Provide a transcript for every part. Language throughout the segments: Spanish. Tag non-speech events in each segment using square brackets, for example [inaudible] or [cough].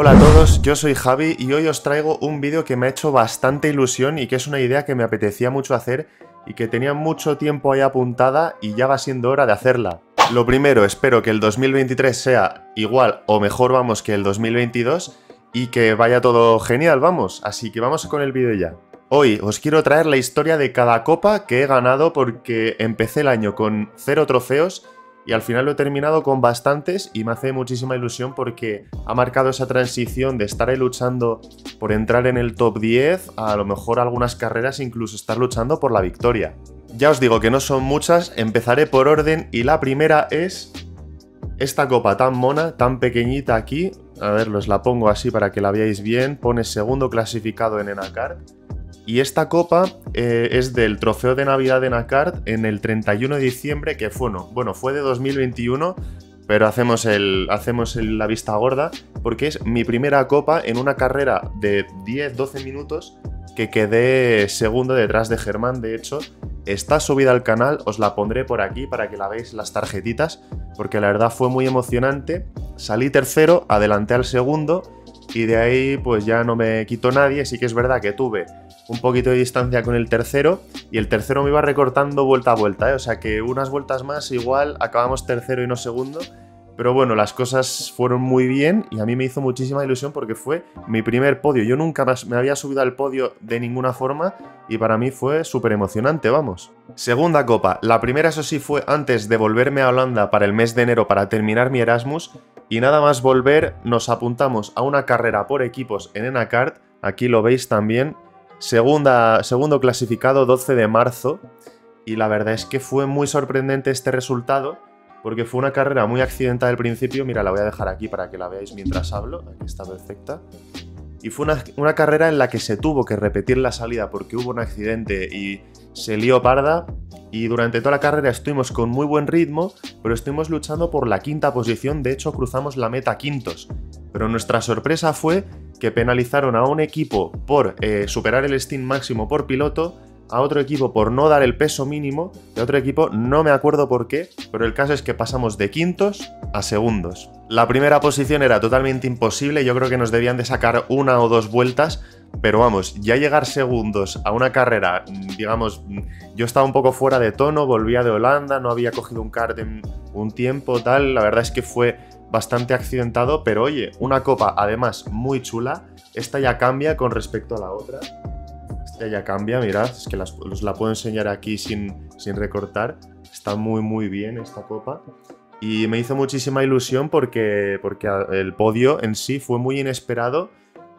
Hola a todos, yo soy Javi y hoy os traigo un vídeo que me ha hecho bastante ilusión y que es una idea que me apetecía mucho hacer y que tenía mucho tiempo ahí apuntada y ya va siendo hora de hacerla. Lo primero, espero que el 2023 sea igual o mejor vamos que el 2022 y que vaya todo genial, vamos. Así que vamos con el vídeo ya. Hoy os quiero traer la historia de cada copa que he ganado porque empecé el año con cero trofeos y al final lo he terminado con bastantes y me hace muchísima ilusión porque ha marcado esa transición de estar ahí luchando por entrar en el top 10 a, lo mejor algunas carreras incluso estar luchando por la victoria. Ya os digo que no son muchas, empezaré por orden y la primera es esta copa tan mona, tan pequeñita aquí. A ver, os la pongo así para que la veáis bien. Pone segundo clasificado en Enacard. Y esta copa eh, es del trofeo de Navidad de Nacart en el 31 de diciembre, que fue, no, bueno, fue de 2021, pero hacemos, el, hacemos la vista gorda, porque es mi primera copa en una carrera de 10-12 minutos que quedé segundo detrás de Germán, de hecho. Está subida al canal, os la pondré por aquí para que la veáis las tarjetitas, porque la verdad fue muy emocionante. Salí tercero, adelanté al segundo y de ahí pues ya no me quitó nadie, sí que es verdad que tuve un poquito de distancia con el tercero y el tercero me iba recortando vuelta a vuelta, ¿eh? o sea que unas vueltas más igual acabamos tercero y no segundo. Pero bueno, las cosas fueron muy bien y a mí me hizo muchísima ilusión porque fue mi primer podio. Yo nunca me había subido al podio de ninguna forma y para mí fue súper emocionante, vamos. Segunda copa. La primera, eso sí, fue antes de volverme a Holanda para el mes de enero para terminar mi Erasmus. Y nada más volver, nos apuntamos a una carrera por equipos en Enacard. Aquí lo veis también. Segunda, segundo clasificado, 12 de marzo. Y la verdad es que fue muy sorprendente este resultado, porque fue una carrera muy accidentada al principio. Mira, la voy a dejar aquí para que la veáis mientras hablo. Aquí está perfecta. Y fue una, una, carrera en la que se tuvo que repetir la salida porque hubo un accidente y se lió parda. Y durante toda la carrera estuvimos con muy buen ritmo, pero estuvimos luchando por la quinta posición. De hecho, cruzamos la meta quintos. Pero nuestra sorpresa fue que penalizaron a un equipo por eh, superar el Steam máximo por piloto, a otro equipo por no dar el peso mínimo, y a otro equipo no me acuerdo por qué, pero el caso es que pasamos de quintos a segundos. La primera posición era totalmente imposible, yo creo que nos debían de sacar una o dos vueltas, pero vamos, ya llegar segundos a una carrera, digamos, yo estaba un poco fuera de tono, volvía de Holanda, no había cogido un kart en un tiempo, tal, la verdad es que fue bastante accidentado, pero oye, una copa además muy chula. Esta ya cambia con respecto a la otra. Esta ya cambia, mirad, es que os la puedo enseñar aquí sin, sin recortar. Está muy muy bien esta copa. Y me hizo muchísima ilusión porque, porque el podio en sí fue muy inesperado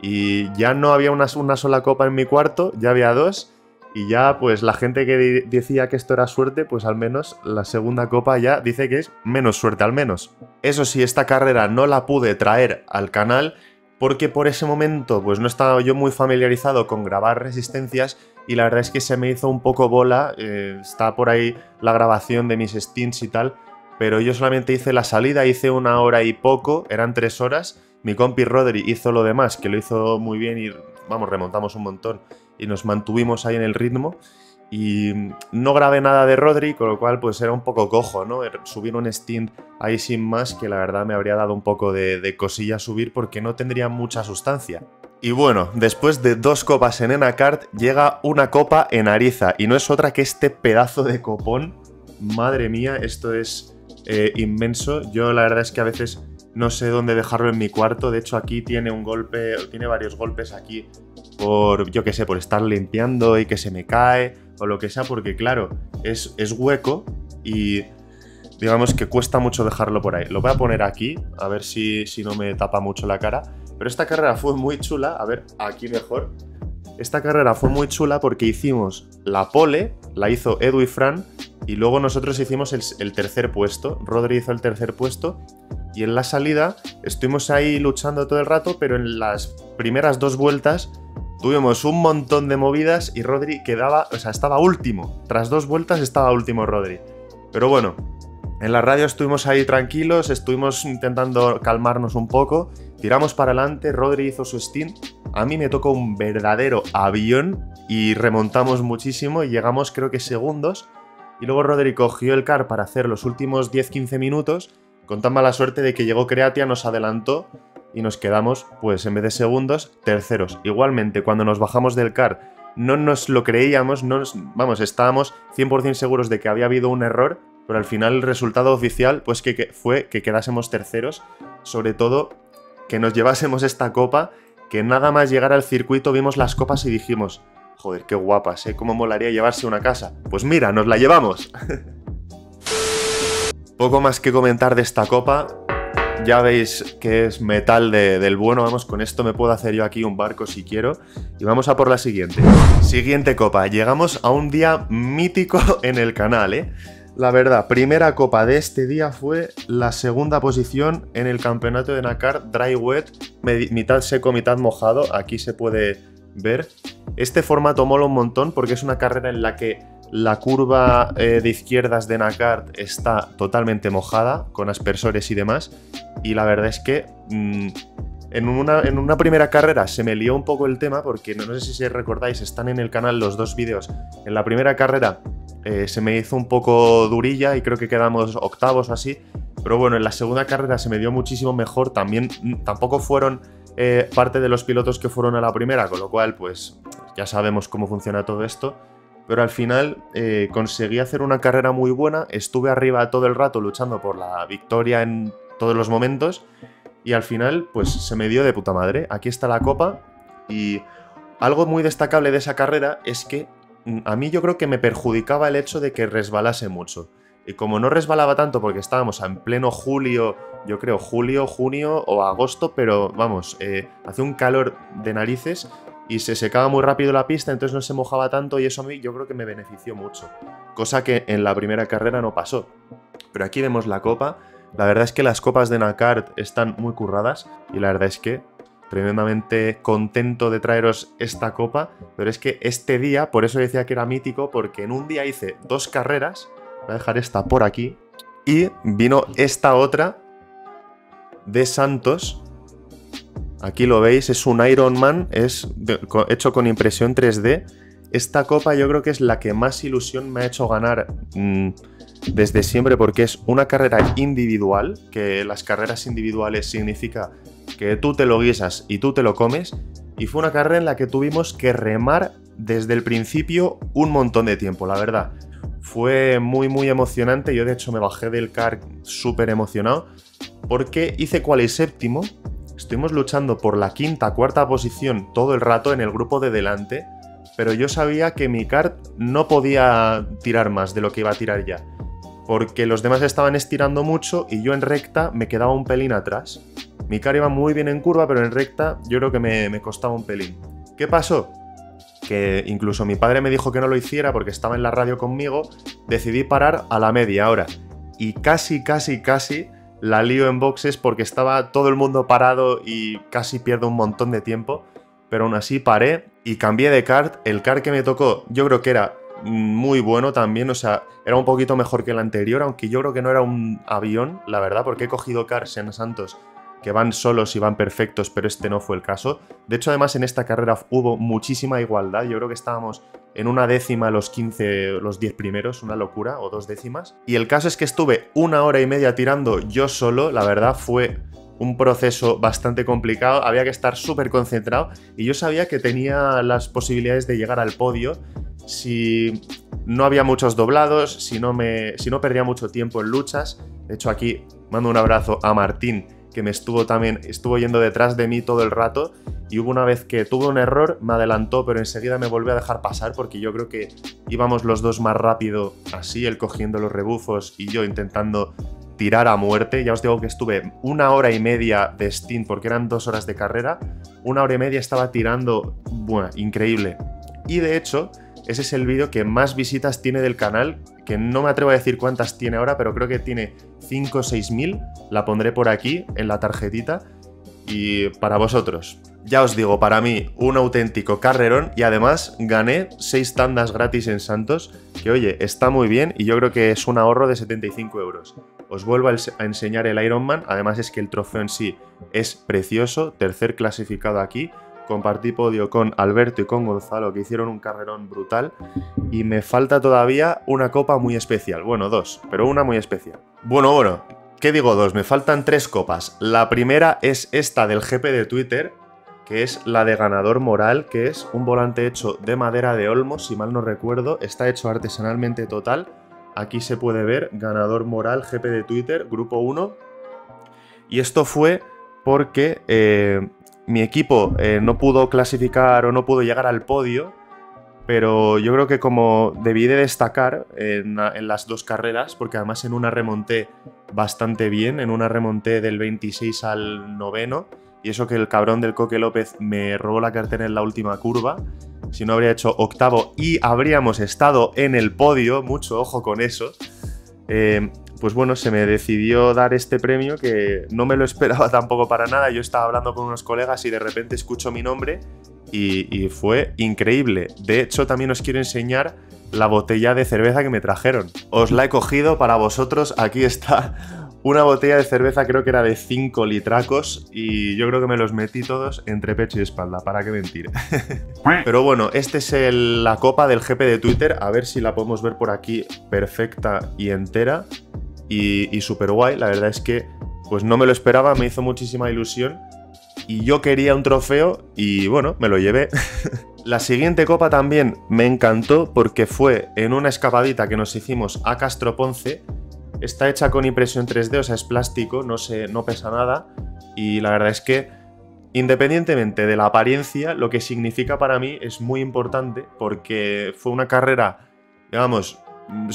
y ya no había una, una sola copa en mi cuarto, ya había dos y ya, pues la gente que decía que esto era suerte, pues al menos la segunda copa ya dice que es menos suerte, al menos. Eso sí, esta carrera no la pude traer al canal porque por ese momento pues no estaba yo muy familiarizado con grabar resistencias y la verdad es que se me hizo un poco bola, eh, está por ahí la grabación de mis stints y tal, pero yo solamente hice la salida, hice una hora y poco, eran tres horas, mi compi Rodri hizo lo demás, que lo hizo muy bien y vamos, remontamos un montón y nos mantuvimos ahí en el ritmo. Y no grabé nada de Rodri, con lo cual pues era un poco cojo, ¿no? Er, subir un stint ahí sin más, que la verdad me habría dado un poco de, de cosilla subir porque no tendría mucha sustancia. Y bueno, después de dos copas en Enacart, llega una copa en Ariza. Y no es otra que este pedazo de copón. Madre mía, esto es eh, inmenso. Yo la verdad es que a veces no sé dónde dejarlo en mi cuarto. De hecho, aquí tiene un golpe, tiene varios golpes aquí por, yo qué sé, por estar limpiando y que se me cae o lo que sea, porque claro, es, es hueco y digamos que cuesta mucho dejarlo por ahí. Lo voy a poner aquí, a ver si, si no me tapa mucho la cara. Pero esta carrera fue muy chula, a ver, aquí mejor. Esta carrera fue muy chula porque hicimos la pole, la hizo Edu y Fran, y luego nosotros hicimos el, el tercer puesto. Rodri hizo el tercer puesto y en la salida estuvimos ahí luchando todo el rato, pero en las primeras dos vueltas tuvimos un montón de movidas y Rodri quedaba, o sea, estaba último. Tras dos vueltas estaba último Rodri. Pero bueno, en la radio estuvimos ahí tranquilos, estuvimos intentando calmarnos un poco, tiramos para adelante, Rodri hizo su stint, a mí me tocó un verdadero avión y remontamos muchísimo y llegamos creo que segundos. Y luego Rodri cogió el car para hacer los últimos 10-15 minutos, con tan mala suerte de que llegó Creatia, nos adelantó y nos quedamos, pues en vez de segundos, terceros. Igualmente, cuando nos bajamos del car, no nos lo creíamos, no vamos, estábamos 100% seguros de que había habido un error, pero al final el resultado oficial pues que, fue que quedásemos terceros, sobre todo que nos llevásemos esta copa, que nada más llegar al circuito vimos las copas y dijimos, joder, qué guapas, ¿eh? ¿Cómo molaría llevarse una casa? Pues mira, nos la llevamos. [laughs] Poco más que comentar de esta copa, ya veis que es metal del bueno, vamos, con esto me puedo hacer yo aquí un barco si quiero. Y vamos a por la siguiente. Siguiente copa, llegamos a un día mítico [laughs] en el canal, ¿eh? La verdad, primera copa de este día fue la segunda posición en el campeonato de Nakar Dry Wet, mitad seco, mitad mojado. Aquí se puede ver. Este formato mola un montón porque es una carrera en la que la curva eh, de izquierdas de Nakar está totalmente mojada, con aspersores y demás. Y la verdad es que mm, en, una, en, una, primera carrera se me lió un poco el tema porque no, sé si recordáis, están en el canal los dos vídeos. En la primera carrera eh, se me hizo un poco durilla y creo que quedamos octavos o así. Pero bueno, en la segunda carrera se me dio muchísimo mejor. También mm, tampoco fueron eh, parte de los pilotos que fueron a la primera, con lo cual pues ya sabemos cómo funciona todo esto. Pero al final eh, conseguí hacer una carrera muy buena, estuve arriba todo el rato luchando por la victoria en todos los momentos y al final pues se me dio de puta madre. Aquí está la copa y algo muy destacable de esa carrera es que Mm, a mí yo creo que me perjudicaba el hecho de que resbalase mucho. Y como no resbalaba tanto porque estábamos en pleno julio, yo creo julio, junio o agosto, pero vamos, eh, hace un calor de narices y se secaba muy rápido la pista, entonces no se mojaba tanto y eso a mí yo creo que me benefició mucho. Cosa que en la primera carrera no pasó. Pero aquí vemos la copa. La verdad es que las copas de Nakart están muy curradas y la verdad es que tremendamente contento de traeros esta copa, pero es que este día, por eso decía que era mítico, porque en un día hice dos carreras, voy a dejar esta por aquí, y vino esta otra de Santos. Aquí lo veis, es un Iron Man, es hecho con impresión 3D. Esta copa yo creo que es la que más ilusión me ha hecho ganar mm, desde siempre porque es una carrera individual, que las carreras individuales significa que tú te lo guisas y tú te lo comes, y fue una carrera en la que tuvimos que remar desde el principio un montón de tiempo, la verdad. Fue muy muy emocionante, yo de hecho me bajé del car súper emocionado, porque hice cual y séptimo, estuvimos luchando por la quinta, cuarta posición todo el rato en el grupo de delante, pero yo sabía que mi kart no podía tirar más de lo que iba a tirar ya, porque los demás estaban estirando mucho y yo en recta me quedaba un pelín atrás. Mi car iba muy bien en curva, pero en recta yo creo que me, costaba un pelín. ¿Qué pasó? que incluso mi padre me dijo que no lo hiciera porque estaba en la radio conmigo, decidí parar a la media hora. Y casi, casi, casi la lío en boxes porque estaba todo el mundo parado y casi pierdo un montón de tiempo. Pero aún así paré y cambié de kart. El kart que me tocó yo creo que era muy bueno también, o sea, era un poquito mejor que el anterior, aunque yo creo que no era un avión, la verdad, porque he cogido cars en Santos que van solos y van perfectos, pero este no fue el caso. De hecho, además, en esta carrera hubo muchísima igualdad. Yo creo que estábamos en una décima los 15, los 10 primeros, una locura, o dos décimas. Y el caso es que estuve una hora y media tirando yo solo, la verdad fue un proceso bastante complicado, había que estar súper concentrado y yo sabía que tenía las posibilidades de llegar al podio si no había muchos doblados, si no, me, si no perdía mucho tiempo en luchas. De hecho aquí mando un abrazo a Martín que me estuvo también, estuvo yendo detrás de mí todo el rato y hubo una vez que tuve un error, me adelantó, pero enseguida me volvió a dejar pasar porque yo creo que íbamos los dos más rápido así, él cogiendo los rebufos y yo intentando tirar a muerte. Ya os digo que estuve una hora y media de stint porque eran dos horas de carrera, una hora y media estaba tirando, bueno, increíble. Y de hecho, ese es el vídeo que más visitas tiene del canal, que no me atrevo a decir cuántas tiene ahora, pero creo que tiene 5 o 6 mil. La pondré por aquí en la tarjetita. Y para vosotros, ya os digo, para mí un auténtico carrerón y además gané 6 tandas gratis en Santos, que oye, está muy bien y yo creo que es un ahorro de 75 euros. Os vuelvo a enseñar el Ironman, además es que el trofeo en sí es precioso, tercer clasificado aquí, compartí podio con Alberto y con Gonzalo, que hicieron un carrerón brutal. Y me falta todavía una copa muy especial. Bueno, dos, pero una muy especial. Bueno, bueno, ¿Qué digo dos? Me faltan tres copas. La primera es esta del GP de Twitter, que es la de ganador moral, que es un volante hecho de madera de olmo, si mal no recuerdo. Está hecho artesanalmente total. Aquí se puede ver ganador moral GP de Twitter, grupo 1. Y esto fue porque eh, mi equipo eh, no pudo clasificar o no pudo llegar al podio pero yo creo que como debí de destacar en, las dos carreras, porque además en una remonté bastante bien, en una remonté del 26 al noveno, y eso que el cabrón del Coque López me robó la cartera en la última curva, si no habría hecho octavo y habríamos estado en el podio, mucho ojo con eso, eh, pues bueno, se me decidió dar este premio que no me lo [laughs] esperaba tampoco para nada, yo estaba hablando con unos colegas y de repente escucho mi nombre y, fue increíble. De hecho, también os quiero enseñar la botella de cerveza que me trajeron. Os la he cogido para vosotros. Aquí está una botella de cerveza, creo que era de 5 litracos. Y yo creo que me los metí todos entre pecho y espalda, para que mentir. [laughs] Pero bueno, esta es la copa del GP de Twitter. A ver si la podemos ver por aquí perfecta y entera. Y, y súper guay. La verdad es que pues no me lo esperaba, me hizo muchísima ilusión y yo quería un trofeo y bueno, me lo llevé. [laughs] La siguiente copa también me encantó porque fue en una escapadita que nos hicimos a Castro Ponce. Está hecha con impresión 3D, o sea, es plástico, no, se, no pesa nada. Y la verdad es que, independientemente de la apariencia, lo que significa para mí es muy importante porque fue una carrera, digamos,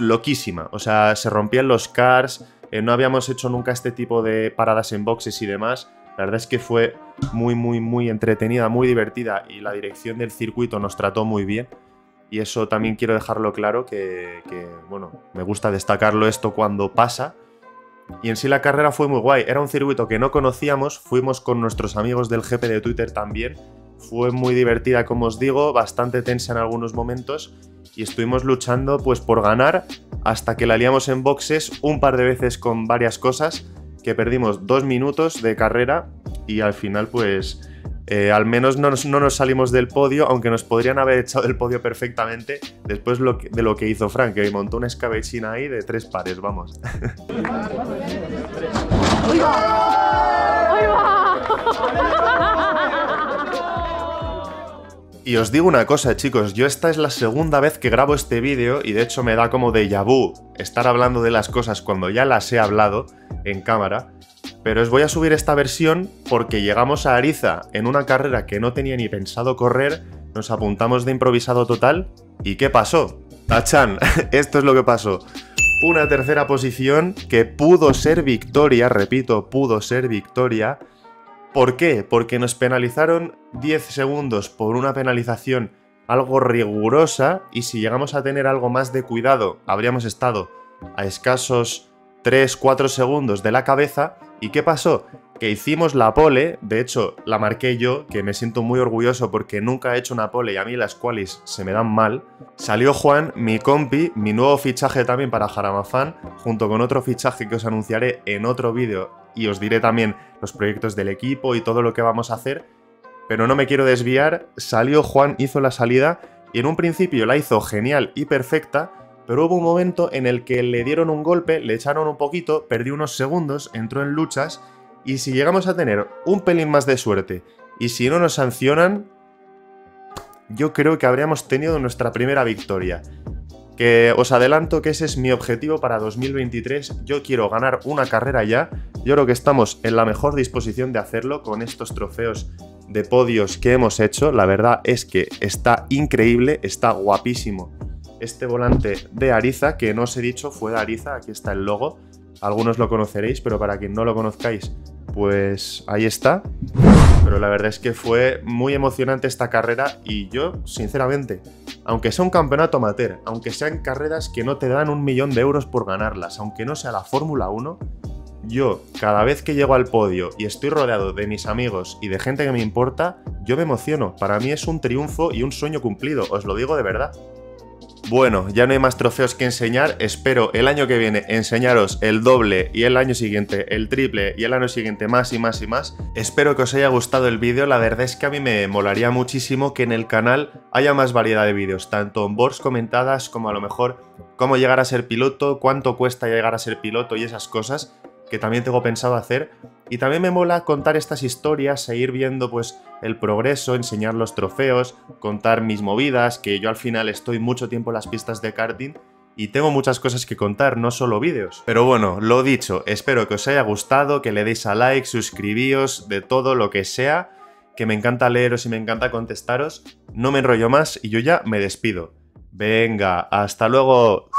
loquísima. O sea, se rompían los cars, eh, no habíamos hecho nunca este tipo de paradas en boxes y demás. La verdad es que fue muy, muy, muy entretenida, muy divertida y la dirección del circuito nos trató muy bien. Y eso también quiero dejarlo claro, que, bueno, me gusta destacarlo esto cuando pasa. Y en sí la carrera fue muy guay. Era un circuito que no conocíamos, fuimos con nuestros amigos del GP de Twitter también. Fue muy divertida, como os digo, bastante tensa en algunos momentos y estuvimos luchando pues por ganar hasta que la liamos en boxes un par de veces con varias cosas que perdimos dos minutos de carrera y al final pues eh, al menos no nos, salimos del podio, aunque nos podrían haber echado del podio perfectamente después de lo que hizo Frank, que montó una escabechina ahí de tres pares, vamos. Y os digo una cosa, chicos, yo esta es la segunda vez que grabo este vídeo y de hecho me da como de vu estar hablando de las cosas cuando ya las he hablado en cámara. Pero os voy a subir esta versión porque llegamos a Ariza en una carrera que no tenía ni pensado correr, nos apuntamos de improvisado total. ¿Y qué pasó? Tachan, [laughs] esto es lo que pasó. Una tercera posición que pudo ser victoria, repito, pudo ser victoria ¿Por qué? Porque nos penalizaron 10 segundos por una penalización algo rigurosa y si llegamos a tener algo más de cuidado habríamos estado a escasos 3-4 segundos de la cabeza. ¿Y qué pasó? Que hicimos la pole, de hecho la marqué yo, que me siento muy orgulloso porque nunca he hecho una pole y a mí las qualis se me dan mal. Salió Juan, mi compi, mi nuevo fichaje también para Jaramafan, junto con otro fichaje que os anunciaré en otro vídeo y os diré también los proyectos del equipo y todo lo que vamos a hacer. Pero no me quiero desviar, salió Juan, hizo la salida y en un principio la hizo genial y perfecta, pero hubo un momento en el que le dieron un golpe, le echaron un poquito, perdió unos segundos, entró en luchas y si llegamos a tener un pelín más de suerte y si no nos sancionan, yo creo que habríamos tenido nuestra primera victoria. Que os adelanto que ese es mi objetivo para 2023. Yo quiero ganar una carrera ya. Yo creo que estamos en la mejor disposición de hacerlo con estos trofeos de podios que hemos hecho. La verdad es que está increíble, está guapísimo. Este volante de Ariza, que no os he dicho, fue de Ariza, aquí está el logo. Algunos lo conoceréis, pero para quien no lo conozcáis, pues ahí está. Pero la verdad es que fue muy emocionante esta carrera y yo, sinceramente, aunque sea un campeonato amateur, aunque sean carreras que no te dan un millón de euros por ganarlas, aunque no sea la Fórmula 1, yo, cada vez que llego al podio y estoy rodeado de mis amigos y de gente que me importa, yo me emociono. Para mí es un triunfo y un sueño cumplido, os lo digo de verdad. Bueno, ya no hay más trofeos que enseñar, espero el año que viene enseñaros el doble y el año siguiente el triple y el año siguiente más y más y más. Espero que os haya gustado el vídeo, la verdad es que a mí me molaría muchísimo que en el canal haya más variedad de vídeos, tanto en boards comentadas como a lo mejor cómo llegar a ser piloto, cuánto cuesta llegar a ser piloto y esas cosas. que también tengo pensado hacer. Y también me mola contar estas historias, seguir viendo pues el progreso, enseñar los trofeos, contar mis movidas, que yo al final estoy mucho tiempo en las pistas de karting y tengo muchas cosas que contar, no solo vídeos. Pero bueno, lo dicho, espero que os haya gustado, que le deis a like, suscribíos, de todo lo que sea, que me encanta leeros y me encanta contestaros. No me enrollo más y yo ya me despido. Venga, hasta luego.